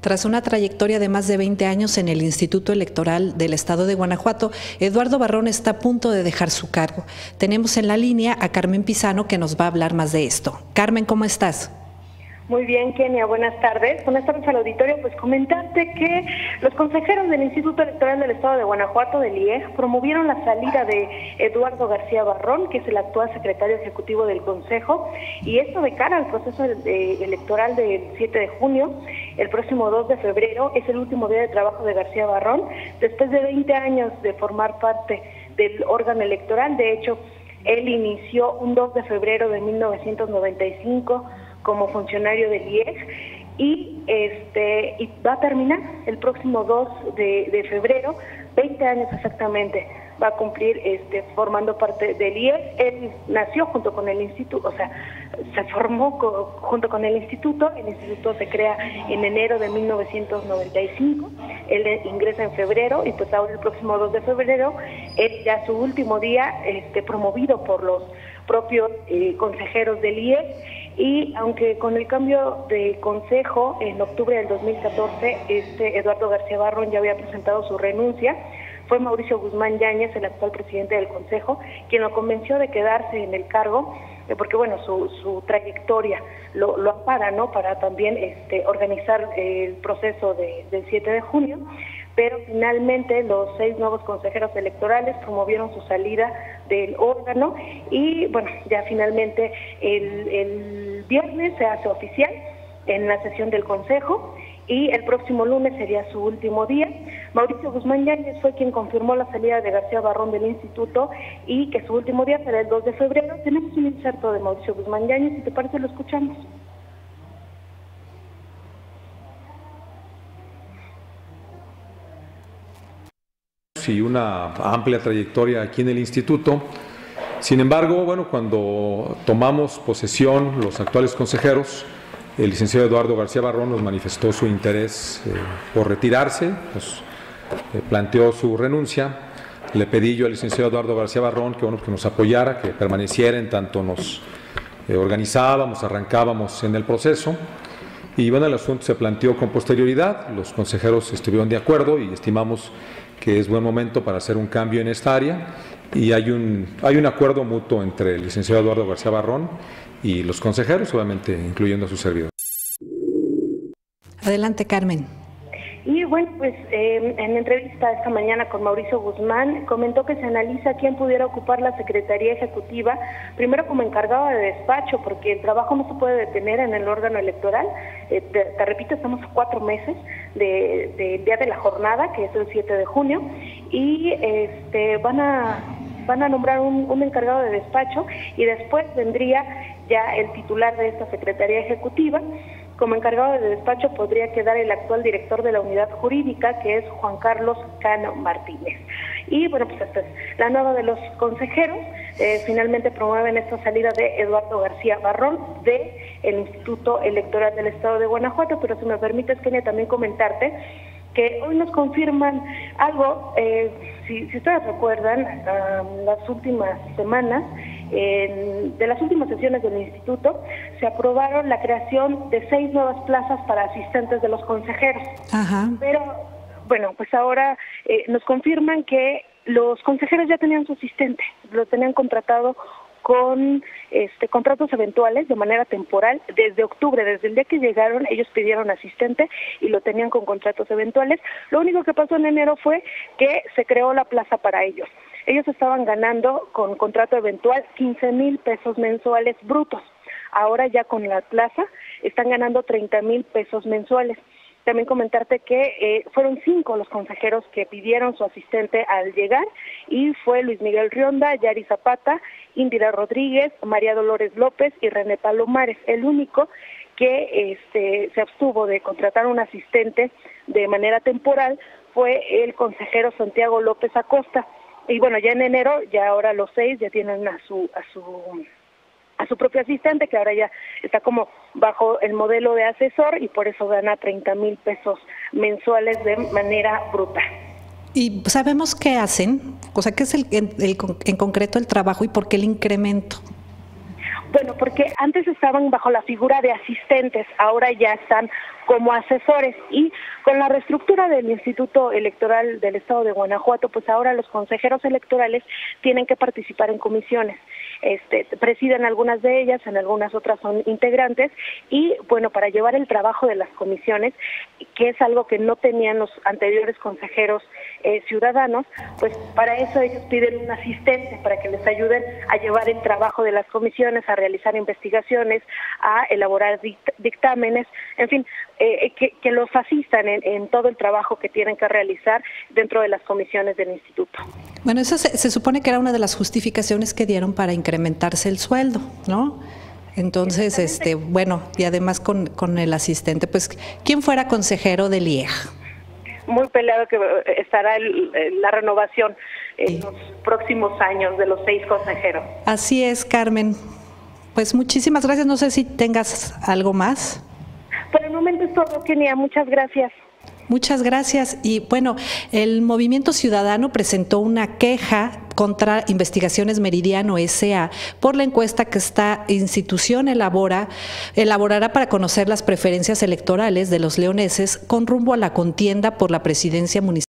Tras una trayectoria de más de 20 años en el Instituto Electoral del Estado de Guanajuato, Eduardo Barrón está a punto de dejar su cargo. Tenemos en la línea a Carmen Pisano que nos va a hablar más de esto. Carmen, ¿cómo estás? Muy bien, Kenia, buenas tardes. Buenas tardes al auditorio. Pues comentarte que los consejeros del Instituto Electoral del Estado de Guanajuato, del IEG, promovieron la salida de Eduardo García Barrón, que es el actual secretario ejecutivo del Consejo, y esto de cara al proceso electoral del 7 de junio. El próximo 2 de febrero es el último día de trabajo de García Barrón, después de 20 años de formar parte del órgano electoral. De hecho, él inició un 2 de febrero de 1995 como funcionario del IEG y este y va a terminar el próximo 2 de, febrero, 20 años exactamente va a cumplir este, formando parte del IES. Él nació junto con el instituto, o sea, se formó junto con el instituto. El instituto se crea en enero de 1995. Él ingresa en febrero y pues ahora el próximo 2 de febrero es ya su último día este, promovido por los propios eh, consejeros del IES. Y aunque con el cambio de consejo en octubre del 2014, este Eduardo García Barron ya había presentado su renuncia, fue Mauricio Guzmán Yáñez, el actual presidente del Consejo, quien lo convenció de quedarse en el cargo, eh, porque bueno, su, trayectoria lo, lo, ampara, ¿no? Para también este, organizar el proceso del 7 de junio pero finalmente los seis nuevos consejeros electorales promovieron su salida del órgano y bueno, ya finalmente el, viernes se hace oficial en la sesión del Consejo y el próximo lunes sería su último día. Mauricio Guzmán Yáñez fue quien confirmó la salida de García Barrón del instituto y que su último día será el 2 de febrero. Tenemos un inserto de Mauricio Guzmán Yáñez, si te parece lo escuchamos. Y una amplia trayectoria aquí en el instituto. Sin embargo, bueno, cuando tomamos posesión los actuales consejeros, el licenciado Eduardo García Barrón nos manifestó su interés eh, por retirarse, nos eh, planteó su renuncia. Le pedí yo al licenciado Eduardo García Barrón que, bueno, que nos apoyara, que permaneciera en tanto nos eh, organizábamos, arrancábamos en el proceso. Y bueno, el asunto se planteó con posterioridad, los consejeros estuvieron de acuerdo y estimamos que es buen momento para hacer un cambio en esta área y hay un, hay un acuerdo mutuo entre el licenciado Eduardo García Barrón y los consejeros, obviamente incluyendo a su servidor. Adelante, Carmen. Y bueno, pues eh, en entrevista esta mañana con Mauricio Guzmán comentó que se analiza quién pudiera ocupar la Secretaría Ejecutiva, primero como encargado de despacho, porque el trabajo no se puede detener en el órgano electoral. Eh, te, repito, estamos a cuatro meses del de, día de la jornada, que es el 7 de junio, y este, van a van a nombrar un, un, encargado de despacho y después vendría ya el titular de esta Secretaría Ejecutiva. Como encargado de despacho podría quedar el actual director de la unidad jurídica, que es Juan Carlos Cano Martínez. Y bueno, pues esta es la nueva de los consejeros. Eh, finalmente promueven esta salida de Eduardo García Barrón de el Instituto Electoral del Estado de Guanajuato, pero si me permites, Kenia, también comentarte que hoy nos confirman algo, eh, si, ustedes recuerdan, las últimas semanas, de las últimas sesiones del instituto, se aprobaron la creación de seis nuevas plazas para asistentes de los consejeros. Pero, bueno, pues ahora eh, nos confirman que los consejeros ya tenían su asistente, lo tenían contratado con este, contratos eventuales de manera temporal desde octubre, desde el día que llegaron, ellos pidieron asistente y lo tenían con contratos eventuales. Lo único que pasó en enero fue que se creó la plaza para ellos. Ellos estaban ganando con contrato eventual 15 mil pesos mensuales brutos. Ahora ya con la plaza están ganando 30 mil pesos mensuales. También comentarte que eh, fueron cinco los consejeros que pidieron su asistente al llegar y fue Luis Miguel Rionda, Yari Zapata, Indira Rodríguez, María Dolores López y René Palomares. El único que este, se abstuvo de contratar un asistente de manera temporal fue el consejero Santiago López Acosta. Y bueno, ya en enero, ya ahora los seis ya tienen a su, a su su propio asistente, que ahora ya está como bajo el modelo de asesor y por eso gana 30 mil pesos mensuales de manera bruta. ¿Y sabemos qué hacen? O sea, ¿qué es el, en concreto el trabajo y por qué el incremento? Bueno, porque antes estaban bajo la figura de asistentes, ahora ya están como asesores y con la reestructura del Instituto Electoral del Estado de Guanajuato, pues ahora los consejeros electorales tienen que participar en comisiones. Este, presiden algunas de ellas, en algunas otras son integrantes y bueno, para llevar el trabajo de las comisiones, que es algo que no tenían los anteriores consejeros eh, ciudadanos, pues para eso ellos piden un asistente para que les ayuden a llevar el trabajo de las comisiones, a realizar investigaciones, a elaborar dictámenes, en fin, eh, que, que, los asistan en, en, todo el trabajo que tienen que realizar dentro de las comisiones del instituto. Bueno, eso se, se supone que era una de las justificaciones que dieron para incrementarse el sueldo, ¿no? Entonces, este, bueno, y además con, con el asistente, pues, ¿quién fuera consejero del IEG? Muy peleado que estará el, la renovación en los próximos años de los seis consejeros. Así es, Carmen. Pues muchísimas gracias. No sé si tengas algo más. Por el momento es todo. Muchas gracias. Muchas gracias. Y bueno, el Movimiento Ciudadano presentó una queja contra Investigaciones Meridiano SA por la encuesta que esta institución elabora, elaborará para conocer las preferencias electorales de los leoneses con rumbo a la contienda por la presidencia municipal.